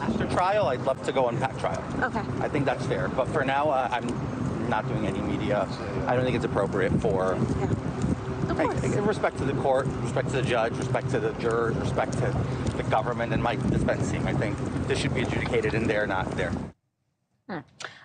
After trial, I'd love to go on pat trial. Okay. I think that's fair. But for now, uh, I'm not doing any media. I don't think it's appropriate for. Yeah. Of course. I- respect to the court, respect to the judge, respect to the jurors, respect to the government and my defense team. I think this should be adjudicated in there, not there.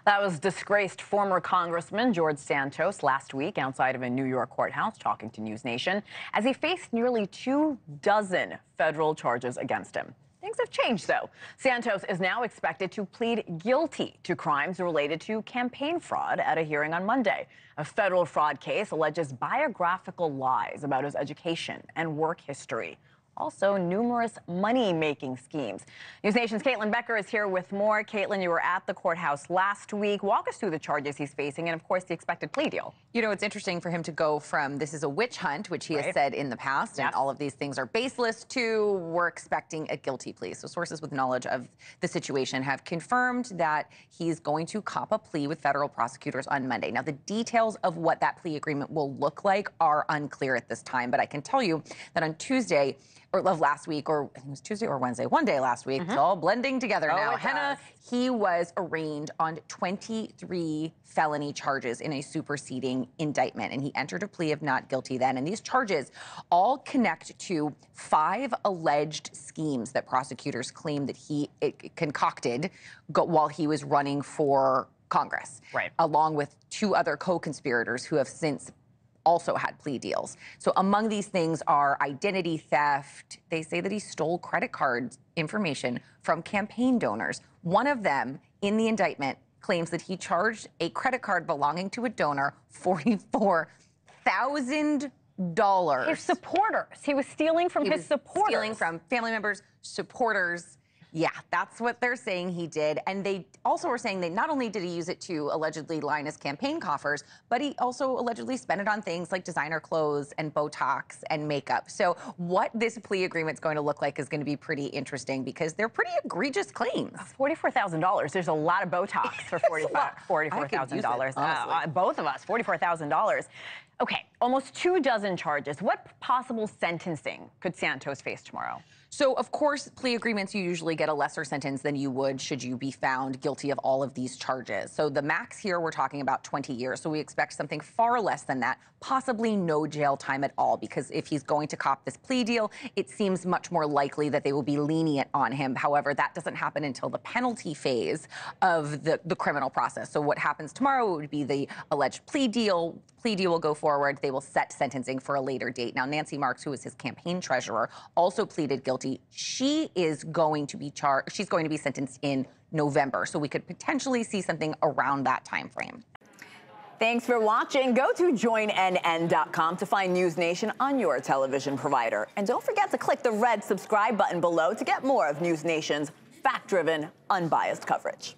That was disgraced former Congressman George Santos last week outside of a New York courthouse talking to News Nation as he faced nearly two dozen federal charges against him. Things have changed, though. Santos is now expected to plead guilty to crimes related to campaign fraud at a hearing on Monday. A federal fraud case alleges biographical lies about his education and work history also numerous money making schemes. News Nation's Caitlin Becker is here with more. Caitlin, you were at the courthouse last week. Walk us through the charges he's facing and, of course, the expected plea deal. You know, it's interesting for him to go from this is a witch hunt, which he Right. has said in the past, and all of these things are baseless, to we're expecting a guilty plea. So sources with knowledge of the situation have confirmed that he's going to cop a plea with federal prosecutors on Monday. Now, the details of what that plea agreement will look like are unclear at this time, but I can tell you that on Tuesday, or of last week, or I think it was Tuesday or Wednesday, one day last week, it's all blending together Mm-hmm. Oh, now. Hena, he was arraigned on 23 felony charges in a superseding indictment, and he entered a plea of not guilty then. And these charges all connect to five alleged schemes that prosecutors claim that he eh, concocted go- while he was running for Congress, Right. along with two other co-conspirators who have since also had plea deals. So among these things are identity theft. They say that he stole credit card information from campaign donors. One of them in the indictment claims that he charged a credit card belonging to a donor $44,000. His supporters. He was stealing from He his was supporters. Stealing from family members, supporters. Yeah, that's what they're saying he did. And they also were saying that not only did he use it to allegedly line his campaign coffers, but he also allegedly spent it on things like designer clothes and Botox and makeup. So what this plea agreement is going to look like is going to be pretty interesting because they're pretty egregious claims. Forty-four thousand dollars. There's a lot of Botox for forty-five, forty-four thousand dollars. I could use it, uh, honestly. Uh, both of us, forty-four thousand dollars. Okay, almost two dozen charges. What possible sentencing could Santos face tomorrow? So, of course, plea agreements, you usually get a lesser sentence than you would should you be found guilty of all of these charges. So, the max here, we're talking about 20 years. So, we expect something far less than that, possibly no jail time at all, because if he's going to cop this plea deal, it seems much more likely that they will be lenient on him. However, that doesn't happen until the penalty phase of the, the criminal process. So, what happens tomorrow would be the alleged plea deal. Plea deal will go forward. They will set sentencing for a later date. Now, Nancy Marks, who is his campaign treasurer, also pleaded guilty. She is going to be charged. She's going to be sentenced in November. So we could potentially see something around that time frame. Thanks for watching. Go to joinnn.com to find News Nation on your television provider. And don't forget to click the red subscribe button below to get more of News Nation's fact driven, unbiased coverage.